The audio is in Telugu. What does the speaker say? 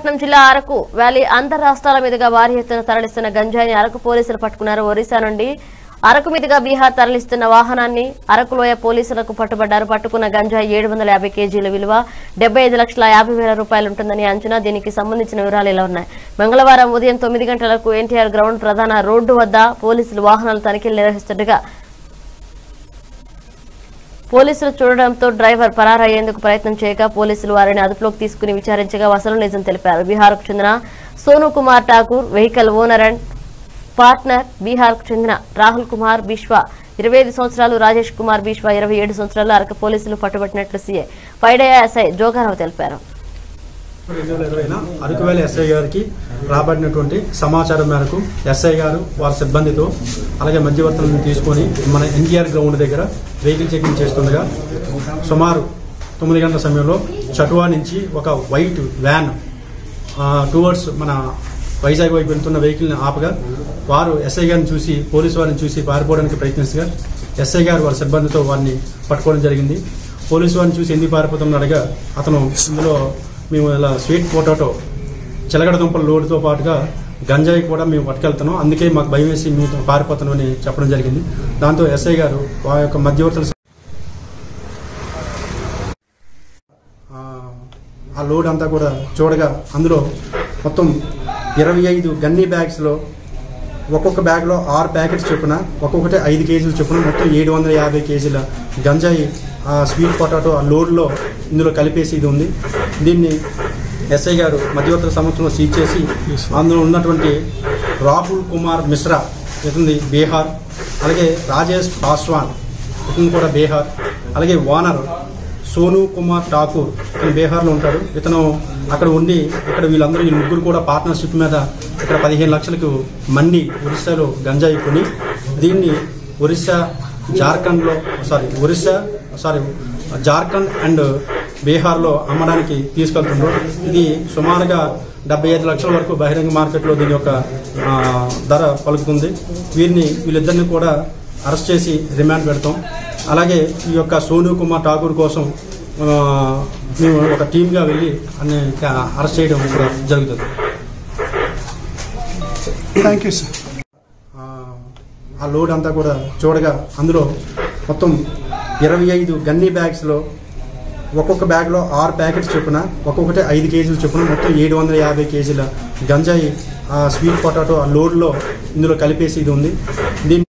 విశాఖపట్నం జిల్లా అరకు వ్యాలీ అంతర్ రాష్ట్రాల మీదుగా భారీ ఎత్తున తరలిస్తున్న గంజాయిని అరకు పోలీసులు పట్టుకున్నారు ఒరిస్సా నుండి. అరకు మీదుగా బీహార్ తరలిస్తున్న వాహనాన్ని అరకులోయ పోలీసులకు పట్టుబడ్డారు. పట్టుకున్న గంజాయి ఏడు వందల యాభై కేజీల విలువ డెబ్బై ఐదు లక్షల యాభై వేల రూపాయలు ఉంటుందని అంచనా దీనికి సంబంధించిన వివరాలు ఇలా ఉన్నాయి. మంగళవారం ఉదయం తొమ్మిది గంటలకు ఎన్టీఆర్ గ్రౌండ్ ప్రధాన రోడ్డు వద్ద పోలీసులు వాహనాలు తనిఖీలు నిర్వహిస్తుండగా పోలీసులు చూడడంతో డ్రైవర్ పరారయ్యేందుకు ప్రయత్నం చేయగా పోలీసులు వారిని అదుపులోకి తీసుకుని విచారించగా అసలు నిజం తెలిపారు. బీహార్కు చెందిన Sonu Kumar Thakur vehicle owner and partner బీహార్కు చెందిన రాహుల్ కుమార్ బిశ్వా ఇరవై ఐదు సంవత్సరాలు రాజేష్ కుమార్ బిశ్వా ఇరవై ఏడు సంవత్సరాలు అరకు పోలీసులు పట్టుబట్టినట్లు సీఏ ఫైడే ఎస్ఐ జోగారావు తెలిపారు. రెండు వేల ఇరవైన అరకువేల ఎస్ఐ గారికి రాబడినటువంటి సమాచారం మేరకు ఎస్ఐ గారు వారి సిబ్బందితో అలాగే మధ్యవర్తులను తీసుకొని మన ఎన్టీఆర్ గ్రౌండ్ దగ్గర వెహికల్ చెకింగ్ చేస్తుండగా సుమారు తొమ్మిది గంటల సమయంలో చటువా నుంచి ఒక వైట్ వ్యాన్ టువర్డ్స్ మన వైజాగ్ వైపు వెళ్తున్న వెహికల్ని ఆపగా వారు ఎస్ఐ గారిని చూసి పోలీసు వారిని చూసి పారిపోవడానికి ప్రయత్నిస్తగా ఎస్ఐ గారు వారి సిబ్బందితో వారిని పట్టుకోవడం జరిగింది. పోలీసు వారిని చూసి ఎందుకు పారిపోతున్నా అడగా అతను ఇందులో మేము ఇలా స్వీట్ పొటాటో చిలగడ దుంపల లోడుతో పాటుగా గంజాయి కూడా మేము పట్టుకెళ్తున్నాం. అందుకే మాకు భయం వేసి మేము పారిపోతున్నాం అని చెప్పడం జరిగింది. దాంతో ఎస్ఐ గారు ఆ యొక్క మధ్యవర్తుల ఆ, ఆ లోడ్ అంతా కూడా చూడగా అందులో మొత్తం ఇరవై ఐదు గన్నీ బ్యాగ్స్లో ఒక్కొక్క బ్యాగ్లో ఆరు ప్యాకెట్స్ చొప్పున ఒక్కొక్కటి ఐదు కేజీలు చొప్పున మొత్తం ఏడు వందల యాభై కేజీల గంజాయి ఆ స్వీట్ పొటాటో ఆ లోడ్లో ఇందులో కలిపేసి ఇది ఉంది. దీన్ని ఎస్ఐ గారు మధ్యవర్తుల సంవత్సరంలో సీజ్ చేసి అందులో ఉన్నటువంటి రాహుల్ కుమార్ మిశ్రా ఇతని బీహార్ అలాగే రాజేష్ పాస్వాన్ ఇతను కూడా బీహార్ అలాగే ఓనర్ సోను కుమార్ ఠాకూర్ ఇతను బీహార్లో ఉంటాడు. ఇతను అక్కడ ఉండి ఇక్కడ వీళ్ళందరూ ఈ ముగ్గురు కూడా పార్ట్నర్షిప్ మీద ఇక్కడ పదిహేను లక్షలకు మండి ఒరిస్సాలో గంజాయి కొని దీన్ని ఒరిస్సా జార్ఖండ్లో sorry Orissa sorry Jharkhand and బీహార్లో అమ్మడానికి తీసుకెళ్తున్నారు ఇది సుమారుగా డెబ్బై ఐదు లక్షల వరకు బహిరంగ మార్కెట్లో దీని యొక్క ధర పలుకుతుంది. వీరిని వీళ్ళిద్దరిని కూడా అరెస్ట్ చేసి రిమాండ్ పెడతాం. అలాగే ఈ యొక్క సోను కుమార్ ఠాకూర్ కోసం మేము ఒక టీమ్గా వెళ్ళి అన్ని అరెస్ట్ చేయడం కూడా జరుగుతుంది. థ్యాంక్ యూ సార్ ఆ, లోడ్ అంతా కూడా చూడగా అందులో మొత్తం ఇరవై ఐదు గన్నీ బ్యాగ్స్లో ఒక్కొక్క బ్యాగ్లో ఆరు ప్యాకెట్స్ చొప్పున ఒక్కొక్కటి ఐదు కేజీలు చొప్పున మొత్తం ఏడు వందల యాభై కేజీల గంజాయి ఆ స్వీట్ పొటాటో ఆ లోడ్లో ఇందులో కలిపేసి ఇది ఉంది. దీన్ని